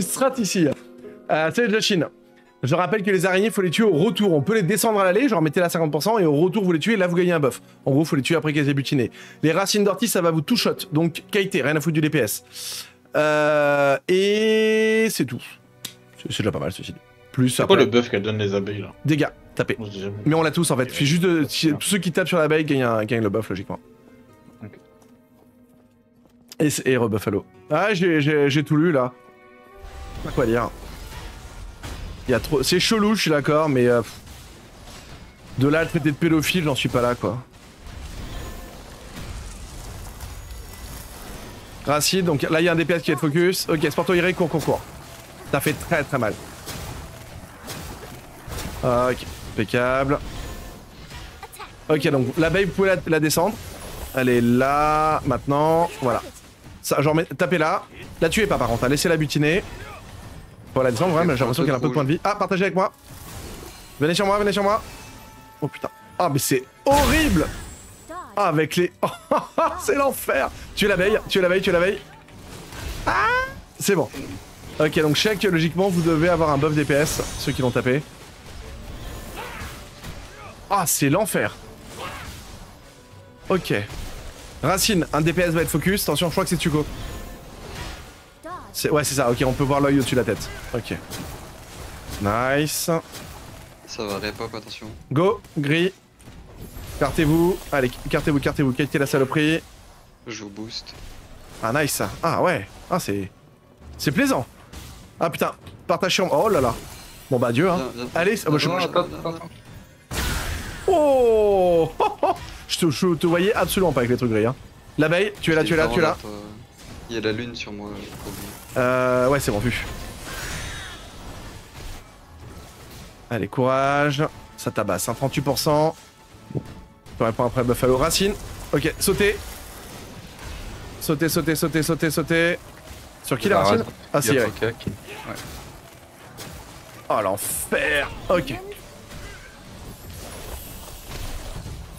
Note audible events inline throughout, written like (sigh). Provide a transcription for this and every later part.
strat ici. Euh, c'est de la Chine. Je rappelle que les araignées, faut les tuer au retour. On peut les descendre à l'aller, genre mettez-la à 50%, et au retour, vous les tuez, là, vous gagnez un buff. En gros, faut les tuer après qu'elles aient butiné. Les racines d'ortie, ça va vous tout shot. Donc, qualité, rien à foutre du DPS. Euh, et c'est tout. C'est déjà pas mal, ceci dit. Plus, C'est quoi le buff qu'elle donne les abeilles là? Dégâts, tapez. Mais on l'a tous, en fait. Juste de... ceux qui tapent sur l'abeille gagnent, un- gagnent le buff, logiquement. Et, et rebuffalo. Ah, j'ai tout lu, là. Pas quoi dire. Il y. C'est chelou, je suis d'accord, mais... euh. De là à le traiter de pédophile, j'en suis pas là, quoi. Racine, donc là, il y a un DPS qui est focus. Ok, Sporto Iré, cours, cours, cours. Ça fait très très mal. Ok, impeccable. Ok, donc l'abeille, vous pouvez la, descendre. Elle est là, maintenant. Voilà. Ça, genre, tapez là. La tuez pas, par contre. hein, Laissez-la butiner. Pour la descendre, ouais, mais j'ai l'impression qu'elle a un peu de points de vie. Ah, partagez avec moi. Venez sur moi, venez sur moi. Oh putain. Ah, mais c'est horrible. Ah, avec les. (laughs) c'est l'enfer. Tu es l'abeille, tu es l'abeille, tu es l'abeille. Ah C'est bon. Ok, donc je sais que logiquement vous devez avoir un buff DPS, ceux qui l'ont tapé. Ah, c'est l'enfer. Ok. Racine, un DPS va être focus. Attention, je crois que c'est Tuco. Ouais, c'est ça. Ok, on peut voir l'œil au-dessus de la tête. Ok. Nice. Ça va, répop, attention. Go, gris. Cartez-vous. Allez, cartez-vous, cartez-vous. Qualité la saloperie? Je vous boost. Ah, nice ça. Ah, ouais. Ah, c'est. C'est plaisant. Ah, putain. Partage sur. Oh là là. Bon, bah, adieu, hein. Viens, viens. Allez, ah, bah, je-. Oh (laughs) je, te, je te voyais absolument pas avec les trucs gris. Hein. L'abeille, tu es là, tu es là, tu es là. Il y a la lune sur moi. Euh, ouais, c'est bon, vu. Allez, courage. Ça tabasse, hein, 38%. Je réponds après Buffalo. Racine. Ok, sautez. Sautez, sautez, sautez, sautez, sautez. Sur qui la racine. Ah, si, ouais. Oh, l'enfer Ok.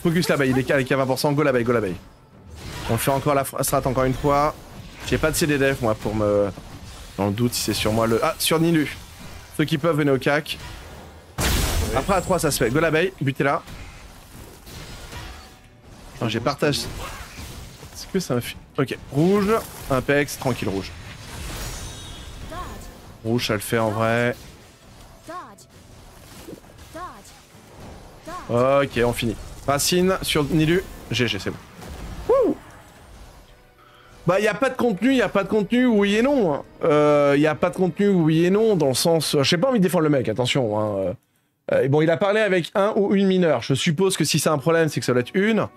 Focus l'abeille, il est calé à 20%. Go l'abeille, go l'abeille. On fait encore la strat encore une fois. J'ai pas de CDDF moi pour me. Dans le doute si c'est sur moi le. Ah, sur Nilu. Ceux qui peuvent, venez au cac. Après à 3 ça se fait. Go l'abeille, butez là. Attends, j'ai partagé. Est-ce que c'est un fi- Ok, rouge, impex, tranquille rouge. Rouge ça le fait en vrai. Ok, on finit. Racine sur Nilu. GG, c'est bon. Wouh bah, y a pas de contenu, y a pas de contenu, oui et non. hein. Euh, y a pas de contenu, oui et non, dans le sens. J'ai pas envie de défendre le mec, attention. Hein. Euh, euh, bon, il a parlé avec un ou une mineure. Je suppose que si c'est un problème, c'est que ça doit être une.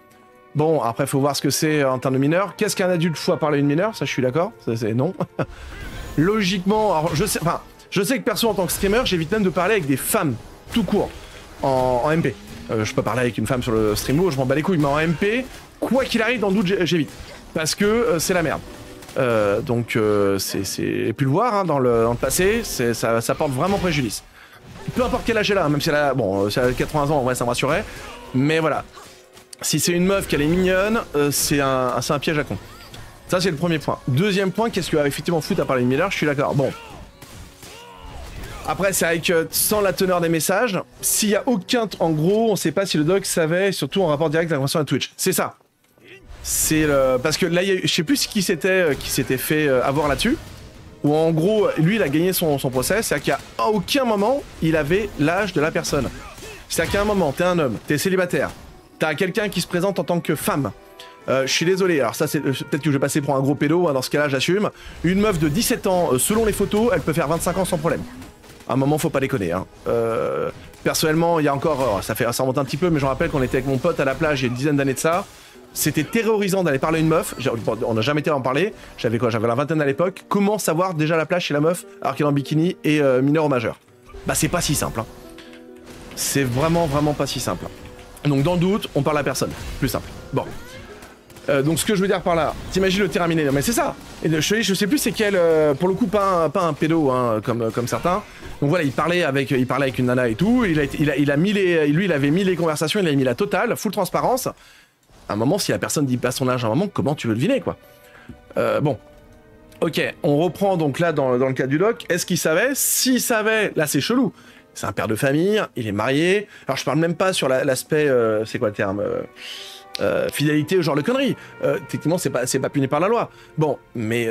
Bon, après, faut voir ce que c'est en termes de mineur. Qu'est-ce qu'un adulte parler à une mineure? Ça, je suis d'accord. C'est non. (laughs) Logiquement, alors, je sais, enfin, je sais que perso, en tant que streamer, j'évite même de parler avec des femmes, tout court, en, MP. Euh, je peux parler avec une femme sur le stream je m'en bats les couilles, mais en MP, quoi qu'il arrive, dans le doute, j'évite. Parce que euh, c'est la merde. Euh, donc, euh, c'est. le voir hein, dans, le, dans le passé, ça, ça porte vraiment préjudice. Peu importe quel âge elle a, hein, même si elle a, bon, euh, si elle a 80 ans, en vrai, ça me rassurait. Mais voilà. Si c'est une meuf qu'elle est mignonne, euh, c'est un, un piège à con. Ça, c'est le premier point. Deuxième point, qu'est-ce que effectivement foot à parler de Miller Je suis d'accord. Bon. Après, c'est que sans la teneur des messages, s'il y a aucun. En gros, on sait pas si le doc savait, surtout en rapport direct avec la à Twitch. C'est ça. C'est. Parce que là, je sais plus qui s'était euh, qui s'était fait euh, avoir là-dessus. Où en gros, lui, il a gagné son, son procès. C'est-à-dire qu'à aucun moment, il avait l'âge de la personne. C'est-à-dire qu'à un moment, t'es un homme, t'es célibataire, t'as quelqu'un qui se présente en tant que femme. Euh, je suis désolé, alors ça c'est peut-être que je vais passer pour un gros pédo, hein, dans ce cas-là j'assume. Une meuf de 17 ans, selon les photos, elle peut faire 25 ans sans problème. À un moment, faut pas déconner. Hein. Personnellement, il y a encore, oh, ça fait, ça remonte un petit peu, mais je rappelle qu'on était avec mon pote à la plage il y a une dizaine d'années de ça. C'était terrorisant d'aller parler à une meuf. On n'a jamais été en parler. J'avais quoi? J'avais la vingtaine à l'époque. Comment savoir déjà la plage chez la meuf alors qu'elle est en bikini et euh, mineur ou majeur? Bah c'est pas si simple. hein. C'est vraiment vraiment pas si simple. Donc dans le doute, on parle à personne. Plus simple. Bon. Euh, donc ce que je veux dire par là, t'imagines le tir miné, mais c'est ça. Et je, je sais plus c'est quel, euh, pour le coup pas un, pas pédo hein, comme, comme certains. Donc voilà, il parlait avec, il parlait avec une nana et tout. Il a, mis les, lui il avait mis les conversations, il a mis la totale, full transparence. À un moment, si la personne dit pas son âge, à un moment, comment tu veux deviner quoi Euh, Bon. Ok, on reprend donc là dans, le cas du doc. Est-ce qu'il savait S'il savait, là c'est chelou. C'est un père de famille, il est marié. Alors je parle même pas sur la- l'aspect, euh, c'est quoi le terme euh, Fidélité, genre de conneries. Techniquement, c'est pas, pas puni par la loi. Bon, mais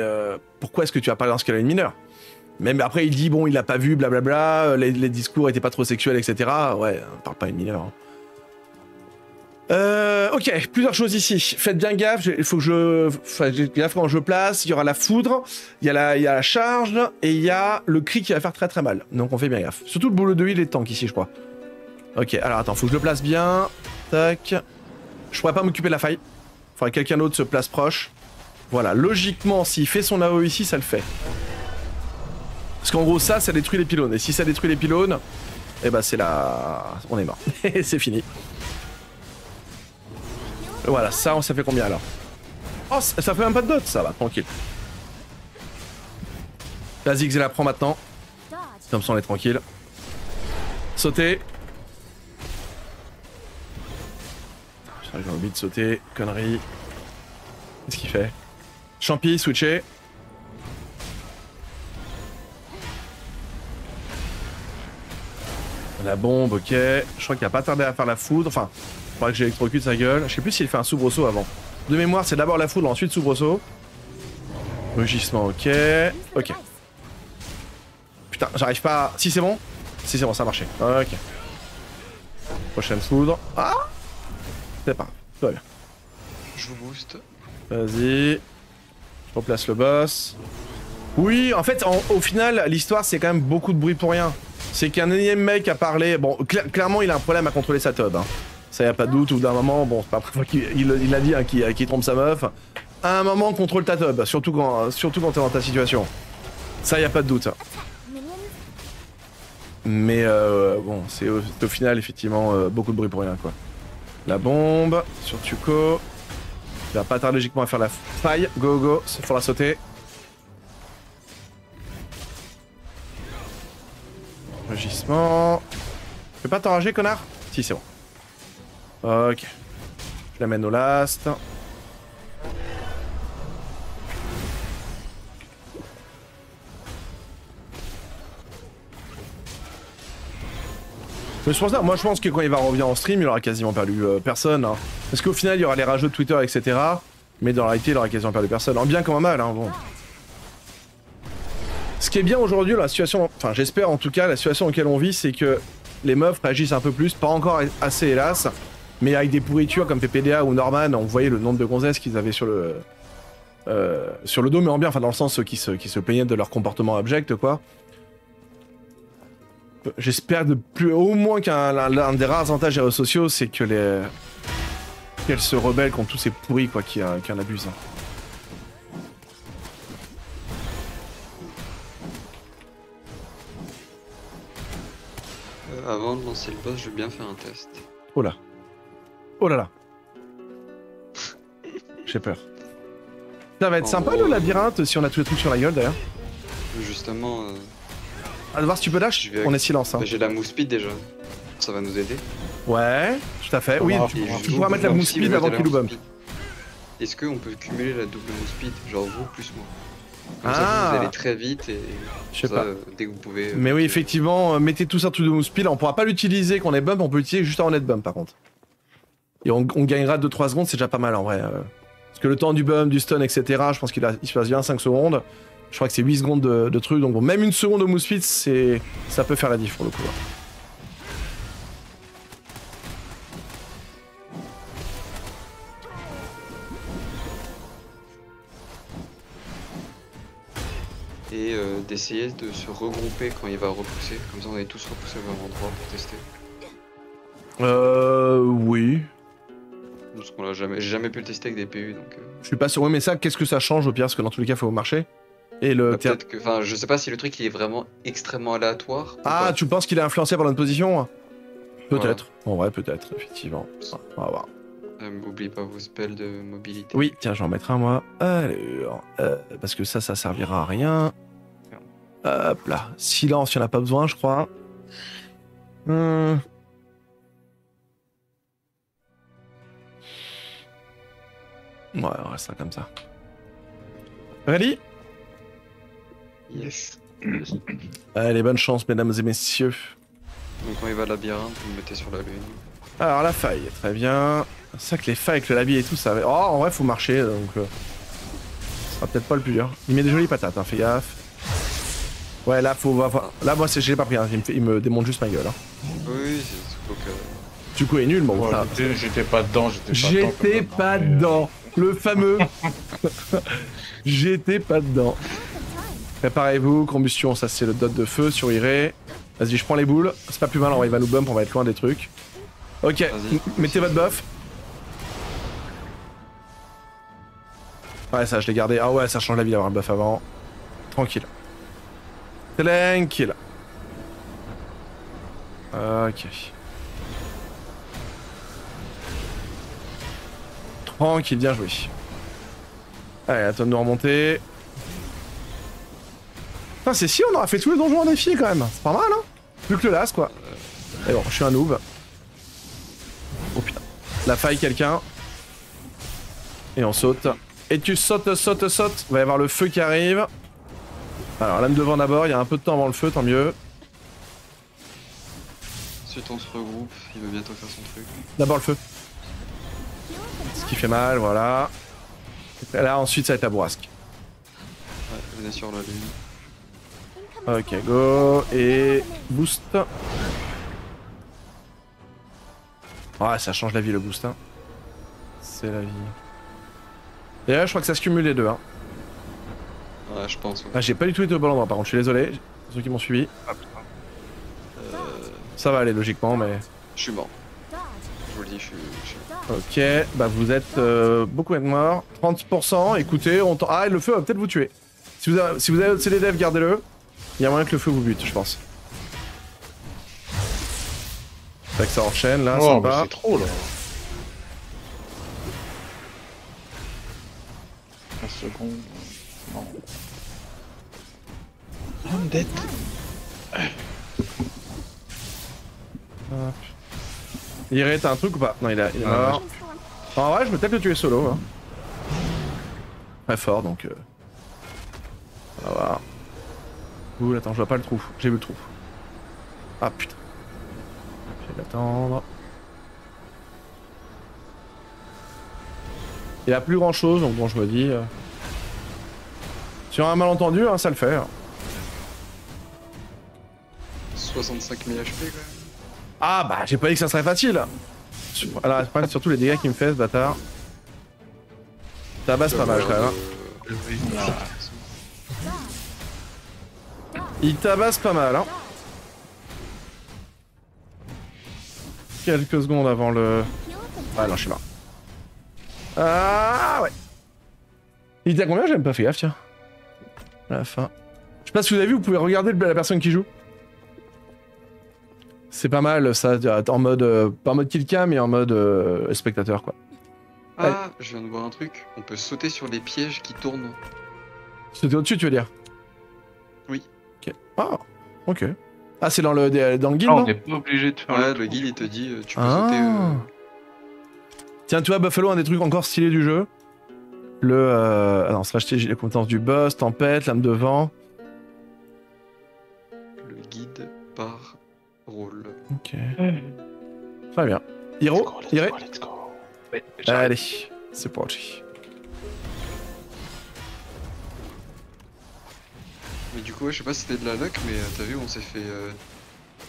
pourquoi est-ce que tu as parlé dans ce cas-là une mineure? Même après, il dit, bon, il l'a pas vu, blablabla, les, les discours étaient pas trop sexuels, etc. Ouais, on parle pas une mineure. hein. Euh, ok, plusieurs choses ici. Faites bien gaffe, il faut que je... Enfin, gaffe quand je place, il y aura la foudre, il y, a la, charge, et il y a le cri qui va faire très très mal. Donc on fait bien gaffe. Surtout le boulot de et de tank ici, je crois. Ok, alors attends, faut que je le place bien. Tac. Je pourrais pas m'occuper de la faille. Faudrait que quelqu'un d'autre se place proche. Voilà, logiquement, s'il fait son AO ici, ça le fait. Parce qu'en gros, ça, ça détruit les pylônes. Et si ça détruit les pylônes, eh ben c'est la... On est mort. (laughs) c'est fini. Voilà, ça, ça fait combien alors Oh, ça fait même pas de dot, ça va, tranquille. Ziggs, elle la prend maintenant. Comme ça, on est tranquille. Sauter. J'ai envie de sauter. Connerie. Qu'est-ce qu'il fait? Champi, switcher. La bombe, ok. Je crois qu'il a pas tardé à faire la foudre. Enfin, faudrait que j'électrocute sa gueule. Je sais plus s'il fait un soubresaut avant. De mémoire, c'est d'abord la foudre, ensuite soubresaut. Rugissement, ok. Ok. Putain, j'arrive pas à... Si, c'est bon Si, c'est bon, ça a marché. Ok. Prochaine foudre. Ah C'est pas grave. Tout va bien. Je vous booste. Vas-y. Je replace le boss. Oui, en fait, en- au final, l'histoire, c'est quand même beaucoup de bruit pour rien. C'est qu'un énième mec a parlé. Bon, cla- clairement, il a un problème à contrôler sa tub. Hein. Ça y a pas de doute. Ou d'un moment, bon, c'est pas la qu'il il, il a dit hein, qu'il trompe sa meuf. À un moment, contrôle ta tub. Surtout quand, surtout quand t'es dans ta situation. Ça y a pas de doute. Mais euh, bon, c'est au, final, effectivement, euh, beaucoup de bruit pour rien, quoi. La bombe sur Tuco. Il va pas tarder logiquement à faire la faille. Go, go, faut la sauter. Rugissement. Tu peux pas t'enrager, connard? Si, c'est bon. Ok. Je l'amène au last. Mais je pense ça, moi je pense que quand il va revenir en stream, il aura quasiment perdu euh, personne. hein. Parce qu'au final, il y aura les rageux de Twitter, etc. Mais dans la réalité, il aura quasiment perdu personne. En bien comme en mal, hein, bon. Ce qui est bien aujourd'hui, la situation, enfin j'espère en tout cas, la situation dans laquelle on vit, c'est que les meufs réagissent un peu plus, pas encore assez hélas, mais avec des pourritures comme PPDA ou Norman, on voyait le nombre de gonzesses qu'ils avaient sur le euh, sur le dos, mais en bien, enfin dans le sens ceux qui se, qui se plaignaient de leur comportement abject, quoi. J'espère de plus, au moins qu'un des rares avantages des réseaux sociaux, c'est que les qu'elles se rebellent contre tous ces pourris quoi qui, euh, qui en abusent. Euh, avant de lancer le boss, je vais bien faire un test. Oh là. Oh là là. J'ai peur. Ça va être En sympa gros, le labyrinthe si on a tous les trucs sur la gueule d'ailleurs. Justement, euh, À voir si tu peux vais- On est silence. Hein. bah, j'ai la mousse speed déjà. Ça va nous aider. Ouais, tout à fait. Oui, Ah, tu, pourras vous- mettre la vous mousse speed avant qu'il nous bump. Est-ce qu'on peut cumuler la double mousse speed Genre vous plus moi? Comme ça, Ah. vous allez très vite et Je sais ça, pas. euh, dès que vous pouvez. euh, Mais oui, effectivement, euh, mettez tout ça tout de mousse speed. On pourra pas l'utiliser quand on est bump, on peut l'utiliser juste avant d'être bump par contre. Et on, on gagnera 2-3 secondes, c'est déjà pas mal en vrai. euh. Parce que le temps du bump, du stun, etc., je pense qu'il il se passe bien 5 secondes. Je crois que c'est 8 secondes de, de truc, donc bon, même une seconde de mousse c'est, ça peut faire la diff pour le coup. Et euh, d'essayer de se regrouper quand il va repousser. Comme ça, on est tous repoussés au même endroit pour tester. Euh. Oui. Parce qu'on l'a jamais, pu le tester avec des PU donc. euh, Je suis pas sûr. Oui, mais ça, qu'est-ce que ça change au pire Parce que dans tous les cas, il faut marcher. Et le bah, peut-être que, enfin, je sais pas si le truc il est vraiment extrêmement aléatoire. Ah, tu penses qu'il est influencé par notre position? Peut-être. En vrai, peut-être, effectivement. On va voir. Euh, N'oublie pas vos spells de mobilité. Oui, tiens, j'en mettrai un moi. Alors, euh, parce que ça, ça servira à rien. Hop là. Silence, il n'y en a pas besoin, je crois. Hmm. Ouais, on restera comme ça. Ready? Yes. Allez, bonne chance, mesdames et messieurs. Donc quand il va à labyrinthe, vous le mettez sur la lune. Alors, la faille, très bien. C'est ça que les failles avec le labi et tout, ça va... Oh, en vrai, faut marcher, donc... euh, Ce sera peut-être pas le plus dur. Il met des jolies patates, hein, fais gaffe. Ouais, là, faut... voir- Là, moi, c'est- j'ai pas pris, hein. il, me fait- il me démonte juste ma gueule. Hein. Oui, c'est Du coup, il est nul, bon. Ouais, ça- j'étais- pas dedans, j'étais pas dedans. J'étais pas dedans, mais, euh, dedans. Le fameux. J'étais pas dedans. Préparez-vous, combustion, ça c'est le dot de feu sur Iré. Vas-y, je prends les boules. C'est pas plus mal, on va- il va nous bump, on va être loin des trucs. Ok, mettez votre buff. Ouais, ça, je l'ai gardé. Ah ouais, ça change la vie d'avoir un buff avant. Tranquille. Tranquille. Ok. Tranquille, bien joué. Allez, à toi de nous remonter. Putain, c'est si, on aura fait tous les donjons en défi quand même. C'est pas mal, hein Plus que le las, quoi. Et bon, je suis un noob. Oh putain. La faille, quelqu'un. Et on saute. Et tu sautes, sautes, sautes. Il va y avoir le feu qui arrive. Alors, lame devant d'abord, il y a un peu de temps avant le feu, tant mieux. Ensuite, on se regroupe, il va bientôt faire son truc. D'abord le feu. Ce qui fait mal, voilà. Là, ensuite, ça va être la bourrasque. Ouais, venez sur lune. Ok, go. Et boost. Ouais, ça change la vie le boost. Hein. C'est la vie. Et là, je crois que ça se cumule les deux. Hein. Ouais, je pense. ouais. Ah, j'ai pas du tout été au bon endroit, par contre, je suis désolé. Ceux qui m'ont suivi. Euh, Ça va aller logiquement, mais. je suis mort. Je vous le dis, je suis. Ok, bah vous êtes euh, beaucoup être morts. 30%, écoutez, on Ah, et le feu va peut-être vous tuer. Si vous avez, si vous avez votre CDDF, gardez-le. Il y a moyen que le feu vous bute, je pense. Fait que ça enchaîne là, Oh, mais sympa. c'est trop là. 15 secondes. Non. I'm dead. Hop. Iré, t'as un truc ou pas? Non, il, a- il est Ah, mort. En vrai, je peux peut-être le tuer solo. Hein. Très fort donc. Euh... On va voir. Ouh, attends, je vois pas le trou. J'ai vu le trou. Ah putain. Je vais l'attendre. Il a plus grand chose donc bon, je me dis. euh, Sur un malentendu, hein, ça le fait. hein. 65 000 HP quand même. Ah bah, j'ai pas dit que ça serait facile. Alors, problème, c'est surtout les dégâts qu'il me fait ce bâtard. Tabasse pas mal quand même. hein. Il tabasse pas mal, hein. Quelques secondes avant le... Ah non, je suis mort. Ah ouais. Il était à combien J'ai même pas fait gaffe, tiens. À la fin. Je sais pas si vous avez vu, vous pouvez regarder la personne qui joue. C'est pas mal ça, en mode... euh, pas en mode killcam, mais en mode euh, spectateur, quoi. Ah, je viens de voir un truc. On peut sauter sur les pièges qui tournent. C'était au-dessus, tu veux dire? Oui. Ok. Ah, ok. Ah, c'est dans le, dans le guild, Ah, non? on n'est pas obligé de faire Ouais, le guide il te dit euh, tu peux Ah. sauter. euh, Tiens, tu vois, Buffalo, un des trucs encore stylés du jeu. Le. Euh... Ah non, se racheter les compétences du boss, tempête, lame de vent. Très bien. Let's Hiro go, Iré go. Allez, c'est parti. Mais du coup, ouais, je sais pas si c'était de la luck, mais euh, t'as vu, on s'est fait euh,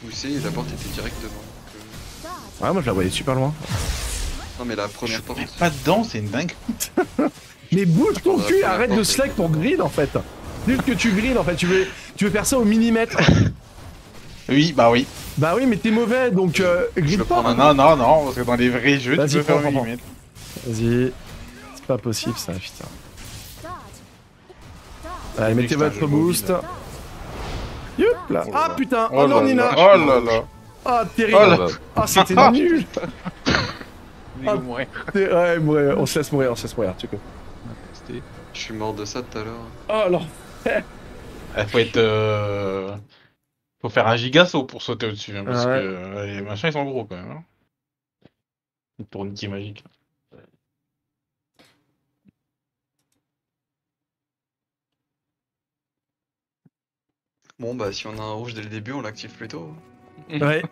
pousser et la porte était direct devant. donc, euh, Ouais, moi je la voyais super loin. Non, mais la Je première porte. suis pas dedans, c'est une dingue. (laughs) Mais bouge ton cul, arrête de slack pour grid en fait. Juste que tu grides en fait, tu veux, tu veux faire ça au millimètre. Oui, bah oui. Bah oui, mais t'es mauvais donc euh, grid le pas. prends Non, non, non, parce que dans les vrais jeux, Vas-y, tu peux faire prends, un prends, millimètre. Vas-y. C'est pas possible ça, putain. Allez, mettez votre boost. Youp là. Oh là Ah putain, Oh oh non Nina. là. Oh là là. Ah terrible. Oh là. Ah c'était (laughs) nul. Ah. va mourir. T'es- Ouais, mourir. on se laisse mourir, on se laisse mourir, tu peux. Je suis mort de ça tout à l'heure. Oh non. Il faut être. Euh... Faut faire un gigasaut pour sauter au-dessus, hein, parce Ah ouais. que euh, les machins ils sont gros quand même. Hein. Une tourniquet magique. Bon, bah, si on a un rouge dès le début, on l'active plus tôt. (laughs) Ouais. Ouais,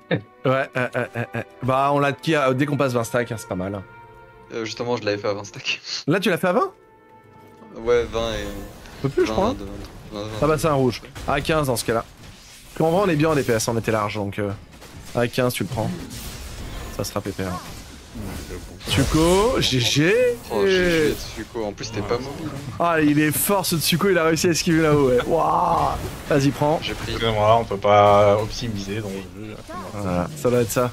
ouais, ouais, ouais, ouais. Bah, on l'a acquis à- dès qu'on passe 20 stacks, hein, c'est pas mal. Euh, justement, je l'avais fait à 20 stacks. Là, tu l'as fait à 20 ouais, 20 et. Un peu plus, je 20, crois. hein. 20, 20, Ah bah, c'est un rouge. À 15 dans ce cas-là. Parce qu'en vrai, on est bien en DPS, on était large, donc. euh, à 15, tu le prends. Ça sera pépère. Tsuko, GG Oh, j'ai Tsuko. En plus, t'es pas mobile. Ah, il est fort ce Tsuko, il a réussi à esquiver là-haut, ouais. Waouh Vas-y, prends. J'ai pris. Excusez-moi, on peut pas optimiser dans le jeu. Voilà, ça doit être ça.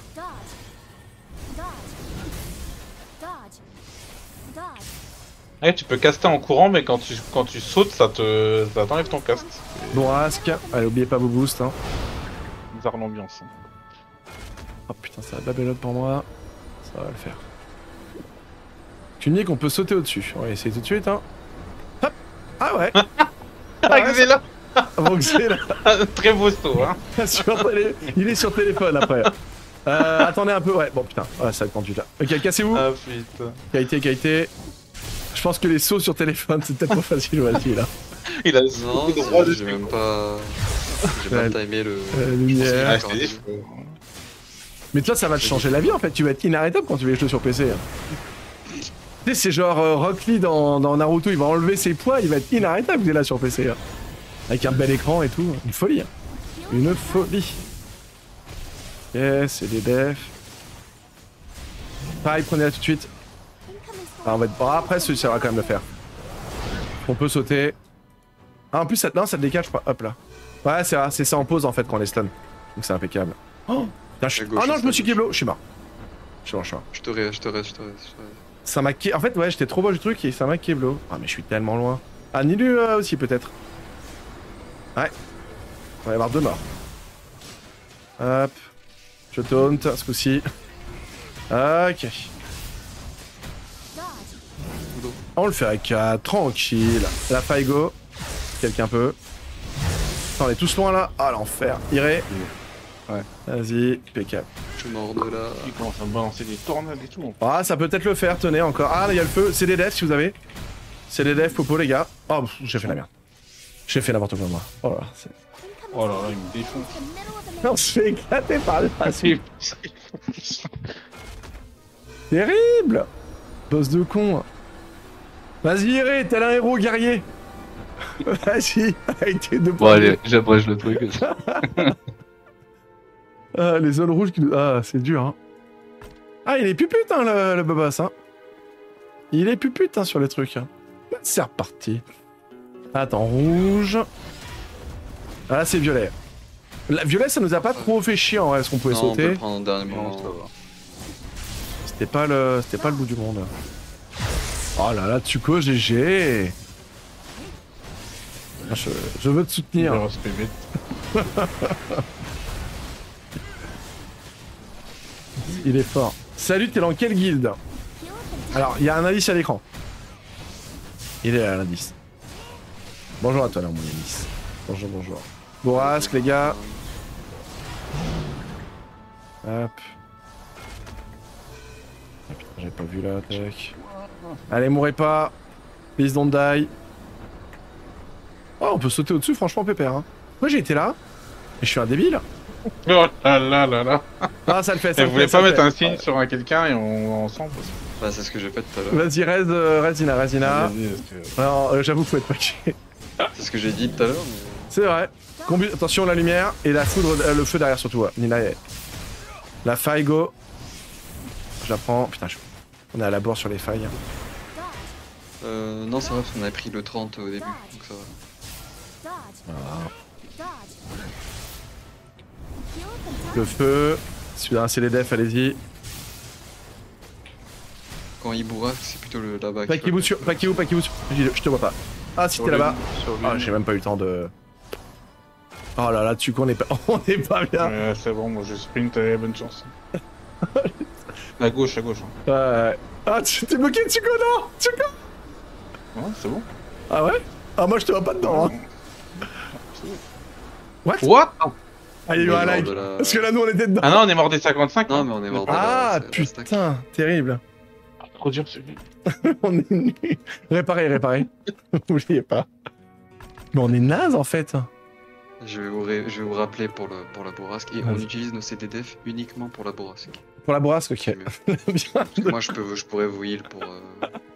Ouais, tu peux caster en courant, mais quand tu, quand tu sautes, ça te ça t'enlève ton cast. Bourrasque. Allez, oubliez pas vos boosts, hein. bizarre l'ambiance. hein. Oh putain, ça va babelote pour moi. Ça va le faire. Tu me dis qu'on peut sauter au-dessus. On va essayer tout de suite, hein. Hop Ah ouais (laughs) Ah, c'est là. (laughs) Très beau saut, hein (laughs) Sur télé- Il est sur téléphone après. Euh, attendez un peu, ouais. Bon putain, ouais, ça va être tendu là. Ok, cassez-vous. Ah putain. Qualité, qualité. Je pense que les sauts sur téléphone, c'est peut-être trop facile aussi là. (laughs) Il a Non, j'ai même pas. J'ai pas timé le. Lumière. Ah, cheveux. Mais toi, ça va te changer la vie en fait. Tu vas être inarrêtable quand tu vas jouer sur PC. hein. Tu sais, c'est genre euh, Rock Lee dans, dans Naruto, il va enlever ses poids, il va être inarrêtable, est là sur PC. hein. Avec un bel écran et tout. Une folie. hein. Une folie. Yes, c'est des defs. Pareil, prenez-la tout de suite. Ah, on va être... après, ça ça va quand même le faire. On peut sauter. Ah, en plus, ça, non, ça te décale, je crois. Hop là. Ouais, c'est ça en pause en fait quand on est stun. Donc c'est impeccable. Oh, putain, je gauche, Ah non, je me suis keblo, je suis mort. Je suis mort, je suis mort. Je te reste, je te reste, je te reste. Ça m'a En fait, ouais, j'étais trop bas du truc et ça m'a keblo. Ah, mais je suis tellement loin. Ah, Nilu euh, aussi peut-être. Ouais. Il va y avoir deux morts. Hop. Je taunt ce coup-ci. Ok. On le fait avec 4, tranquille. La Faigo. Quelqu'un peut. Attends, on est tous loin là. Ah, l'enfer. Iré. Ouais. Vas-y, impeccable. Je mords de là. Il commence à me balancer des tornades et tout. Ah, ça peut peut-être le faire, tenez encore. Ah, là, il y a le feu. C'est des devs si vous avez. C'est des devs, popo, les gars. Oh, j'ai fait la merde. J'ai fait n'importe quoi, moi. Oh là, c'est- Oh là là, il me défonce. (laughs) On se fait éclater par le Ah, passé. (laughs) Terrible Boss de con. Vas-y, Iré, tel un héros guerrier. (laughs) Vas-y, avec tes deux Bon, allez, j'abrège le truc. (laughs) Ah, les zones rouges qui nous... Ah, c'est dur, hein. Ah, il est pupute, hein, le, le Bobas, hein. Il est pupute, hein, sur les trucs. Hein. C'est reparti. Attends, rouge. Ah, là, c'est violet. La violet, ça nous a pas trop fait chier, en vrai, est-ce qu'on pouvait Non, on peut sauter? le prendre en dernier Non, moment. ça va. C'était pas le... C'était pas le bout du monde. Oh là là, Tsuko, GG je, je veux te soutenir. (laughs) Il est fort. Salut, t'es dans quelle guilde. Alors, il y a un indice à l'écran. Il est là, l'indice. Bonjour à toi, là, mon indice. Bonjour, bonjour. Bourrasque, les gars. Hop. Ah j'avais pas vu là, tac. Allez, mourrez pas. Please don't die. Oh, on peut sauter au-dessus, franchement, pépère. Hein. Moi, j'ai été là. Et je suis un débile. Oh là là là là. Ah, ça le fait, ça Et le vous voulez pas mettre fait. un signe sur un quelqu'un et on ensemble Bah, c'est ce que j'ai fait tout à l'heure. Vas-y, Rez, euh. Vas-y, parce que- Alors, euh, j'avoue, faut être paquet. C'est ce que j'ai dit tout à l'heure. mais- C'est vrai. Combu- Attention la lumière et la foudre, euh, le feu derrière surtout. ouais. Nina est- La faille go. Je la prends. Putain, je- on est à la bord sur les failles. Euh, non, ça va, parce qu'on avait pris le 30 au début. Donc ça va. Le feu. Celui-là, c'est les defs, allez-y. Quand il bourrasque, c'est plutôt le là-bas. va- sur. Paquez-vous, paquez-vous sur. Je je te vois pas. Ah, si t'es là-bas. Ah, j'ai même pas eu le temps de. Oh là là, tu qu'on est pas. (laughs) On est pas bien. Ouais, c'est bon, moi je sprint, allez, bonne chance. À gauche, à gauche. hein. Ouais. Ah, tu t'es bloqué, Tsuko, non? Tsuko Ouais, c'est bon. Ah ouais? Ah, moi je te vois pas dedans. Hein. What What? Ah, il y a eu un de la- Parce que là, nous on était dedans. Ah non, on est mort des 55. Non, hein. mais on est mort de Ah, la- putain, terrible. Trop dur celui. (laughs) on est nuls. Réparez, réparez. (laughs) N'oubliez pas. Mais on est naze en fait. Je vais vous, ré- je vais vous rappeler pour, le, pour la bourrasque. Et on utilise nos CDDF uniquement pour la bourrasque. Pour la bourrasque, ok. (laughs) Moi, je, peux, je pourrais vous heal pour, euh,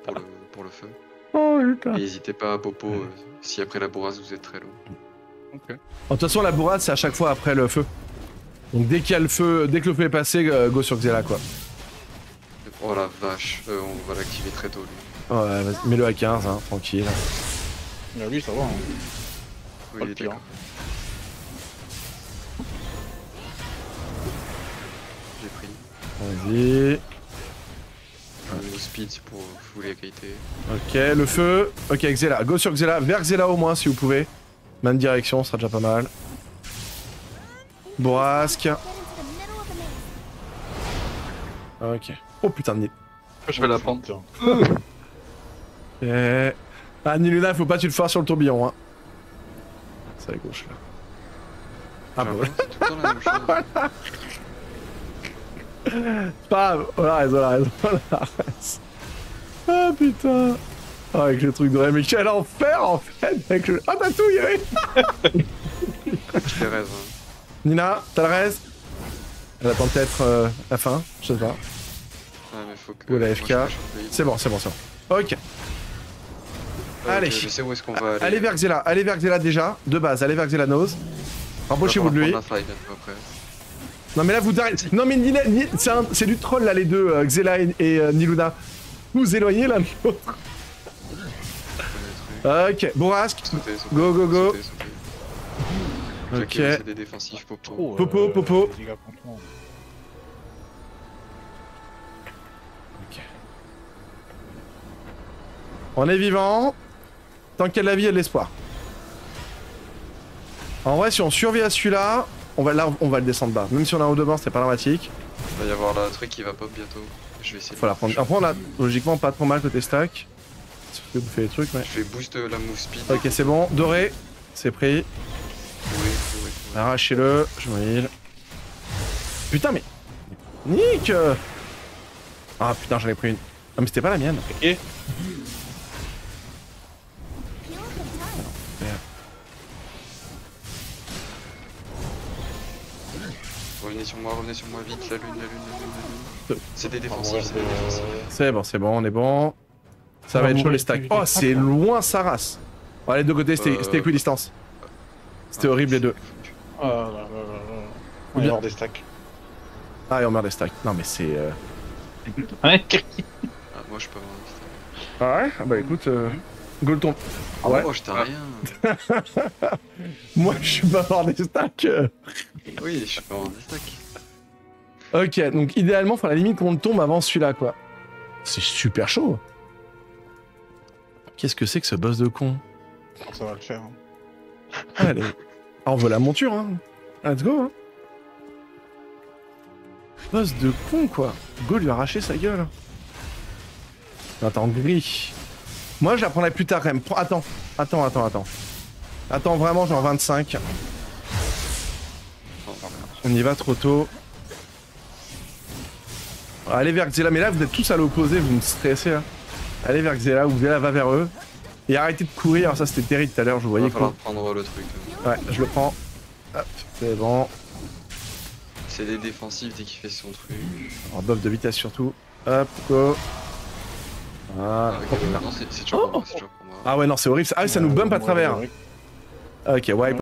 pour, le, pour le feu. Oh, n'hésitez pas à popo euh, si après la bourrasque vous êtes très low. Ok. De toute façon, la bourrade, c'est à chaque fois après le feu. Donc dès qu'il y a le feu, dès que le feu est passé, euh, go sur Xela, quoi. Oh la vache, euh, on va l'activer très tôt lui. Ouais, vas-y, mets-le à 15, hein, tranquille. Mais lui, ça va. Hein. Oui, il est Vas-y. Nouveau speed pour full les qualités. Ok, le feu. Ok, Xela. Go sur Xela. Vers Xela au moins, si vous pouvez. Même direction, ce sera déjà pas mal. Bourrasque. Ok. Oh putain de nid. Je vais la prendre, tiens. Ah, Niluna, faut pas tu le fasses sur le tourbillon, hein. C'est à gauche, là. Ah bah (laughs) Pas grave. On la reste, on (laughs) la reste, on la reste. Ah putain. Ah, avec le truc de Rémi. Quel enfer, en fait. Avec le... Ah, t'as tout, Yuri. Je les rêve. Nina, t'as le reste? Elle attend peut-être euh, la fin, je sais pas. Ouais, mais faut que. Ou la FK. C'est bon, c'est bon, c'est bon. Ok. Euh, Allez. Je sais où est-ce qu'on va aller. Allez vers Xela, allez vers Xela déjà, de base, allez vers Xela Nose. Rapprochez-vous de lui. Après. Non mais là vous arrêtez. Non mais Nina, Ni- c'est un- c'est du troll là les deux, euh, Xela et, et, euh, Niluna. Vous éloignez l'un de l'autre. Ok, Bourrasque. Go, go, go. sauter, sauter. Ok. Ok. C'est des défensifs popo. Trop, euh, Popo, popo. On est vivant. Tant qu'il y a de la vie, il y a de l'espoir. En vrai, si on survit à celui-là, on va, là, on va le descendre bas. Même si on a un haut de bain, c'est pas dramatique. Il va y avoir la truc qui va pop bientôt. Je vais essayer. Faut la prendre. Après, on a logiquement pas trop mal côté stack. Que vous faites les trucs, ouais. Je vais boost la move speed. Ok, c'est bon. Doré, c'est pris. Oui, oui, oui. Arrachez-le, je me heal. Putain, mais. Nick euh. Ah putain, j'en ai pris une. Ah, mais c'était pas la mienne. Ok. Revenez sur moi, revenez sur moi vite, la lune, la lune, la lune, la lune. C'est des défensifs, c'est des rester, défensifs. euh, C'est bon, c'est bon, on est bon. Ça va être chaud les stacks. plus Oh, c'est loin sa race. Bon, les deux côtés, c'était Euh, équidistance. C'était Ah, horrible les deux. Ah là là là là. On avoir des stacks. Ah, et on meurt des stacks. Non, mais c'est. euh, Hein Ah, moi je peux avoir un stack. Ah ouais? Ah bah écoute, euh... Goldton. Ah, Ouais. moi je t'ai rien. (laughs) Moi, je suis pas avoir des stacks. Oui, je peux avoir des stacks. Ok, donc idéalement, faut à la limite qu'on tombe avant celui-là, quoi. C'est super chaud. Qu'est-ce que c'est que ce boss de con? Ça va le faire. hein. (laughs) Allez. Ah, on veut la monture, hein. Let's go, hein. Boss de con, quoi. Go lui arracher sa gueule. Attends, gris. Moi, je la prendrai plus tard, quand même. Attends, attends, attends, attends. Attends, vraiment, genre 25. On y va trop tôt. Allez vers Xela, mais là, vous êtes tous à l'opposé, vous me stressez, là. Allez vers Xela, ou Xela va vers eux. Et arrêtez de courir, alors ça c'était terrible tout à l'heure, je vous Il va voyais falloir quoi. prendre le truc. Ouais, je le prends. Hop, c'est bon. C'est des défensifs dès qu'il fait son truc. Alors, buff de vitesse surtout. Hop, go. Ah, oh, putain. non, c'est c'est toujours pour moi. Ah ouais, non, c'est horrible. ça. Ah, ça nous bump à Ouais, travers. ouais, Ok, wipe.